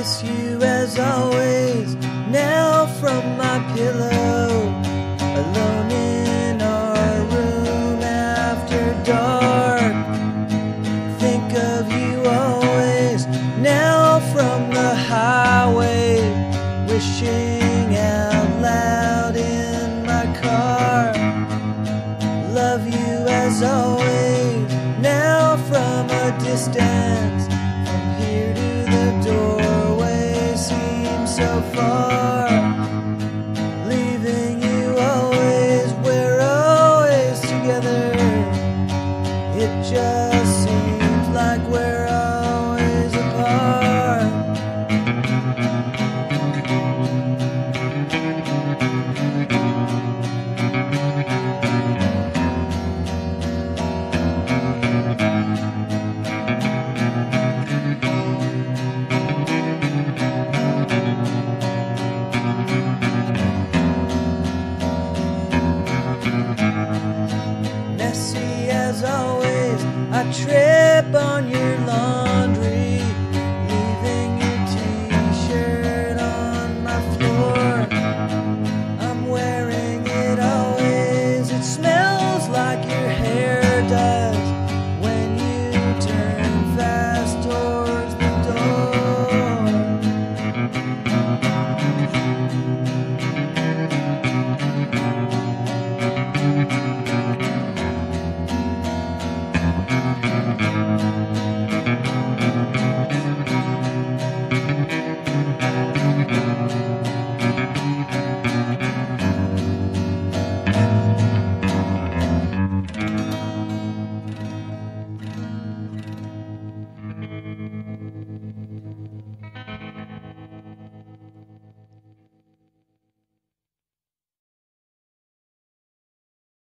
miss you as always. Now from my pillow, alone in our room after dark. Think of you always. Now from the highway, wishing out loud in my car. Love you as always. Now from a distance, so far. I trip on you.